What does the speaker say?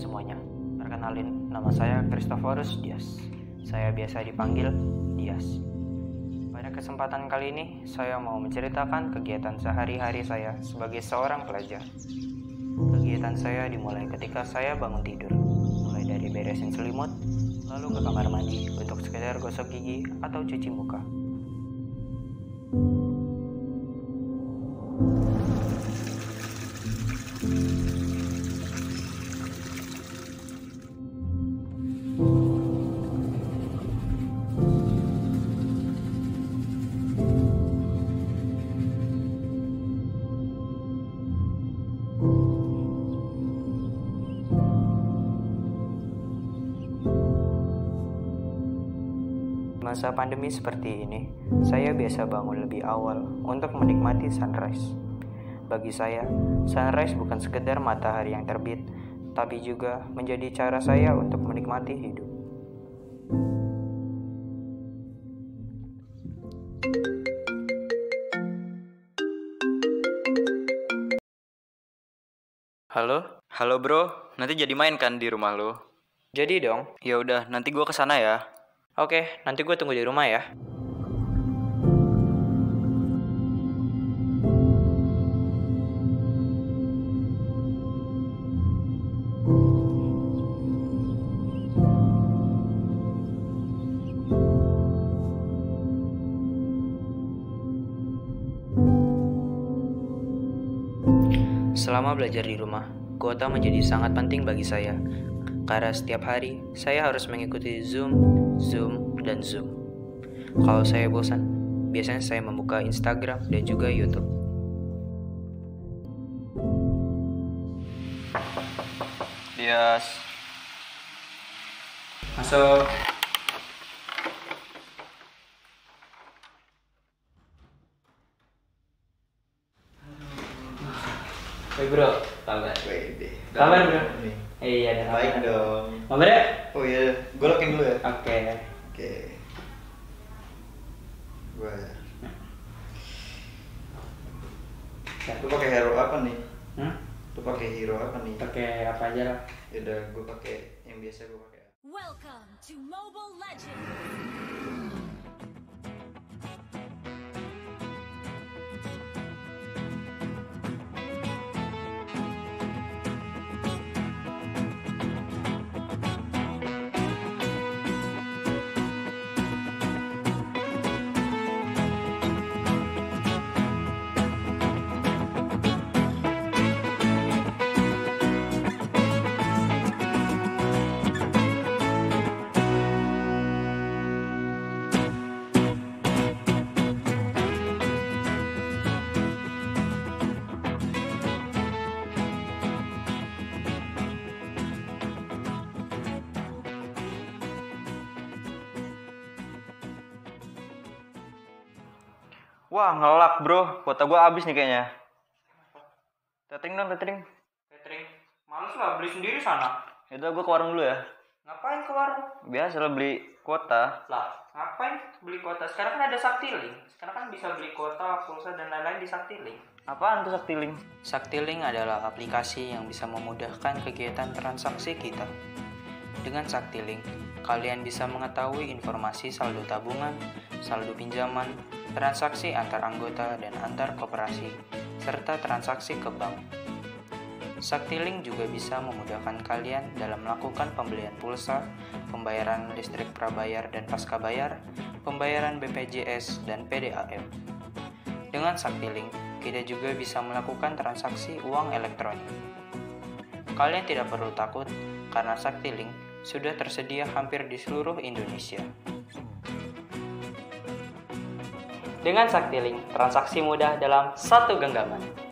semuanya. Perkenalin, nama saya Christophorus Dias. Saya biasa dipanggil Dias. Pada kesempatan kali ini, saya mau menceritakan kegiatan sehari-hari saya sebagai seorang pelajar. Kegiatan saya dimulai ketika saya bangun tidur, mulai dari beresin selimut, lalu ke kamar mandi untuk sekedar gosok gigi atau cuci muka. Masa pandemi seperti ini, saya biasa bangun lebih awal untuk menikmati sunrise. Bagi saya, sunrise bukan sekedar matahari yang terbit, tapi juga menjadi cara saya untuk menikmati hidup. Halo, halo bro. Nanti jadi main kan di rumah lo? Jadi dong, Ya udah, nanti gua ke sana ya. Oke, nanti gue tunggu di rumah ya. Selama belajar di rumah, kuota menjadi sangat penting bagi saya. Karena setiap hari saya harus mengikuti Zoom, Zoom, dan Zoom. Kalau saya bosan, biasanya saya membuka Instagram dan juga YouTube. Dias. Masuk. Woi bro, kabar? Kabar bro? Iya, ada Baik dong. Kabar ya? Oh iya, gue login dulu ya. Oke. Oke. Gue. Ya. Lu pakai hero apa nih? Hmm? Lu pakai hero apa nih? Pakai apa aja lah? Yaudah, gue pakai yang biasa gue pakai. Welcome to Mobile Legends! Wah, ngelak bro. Kuota gua habis nih kayaknya. Tethering dong, tethering. Catering. Males lah, beli sendiri sana. Yaudah, gua ke warung dulu ya. Ngapain ke warung? Biasa lah beli kuota. Lah, ngapain beli kuota? Sekarang kan ada Saktiling. Sekarang kan bisa beli kuota, pulsa, dan lain-lain di Saktiling. Apaan tuh Saktiling? Saktiling adalah aplikasi yang bisa memudahkan kegiatan transaksi kita. Dengan Saktiling, kalian bisa mengetahui informasi saldo tabungan, saldo pinjaman, transaksi antar anggota dan antar koperasi, serta transaksi ke bank. Saktiling juga bisa memudahkan kalian dalam melakukan pembelian pulsa, pembayaran listrik prabayar dan pascabayar, pembayaran BPJS dan PDAM. Dengan Saktiling, kita juga bisa melakukan transaksi uang elektronik. Kalian tidak perlu takut karena Saktiling sudah tersedia hampir di seluruh Indonesia. Dengan Saktiling, transaksi mudah dalam satu genggaman.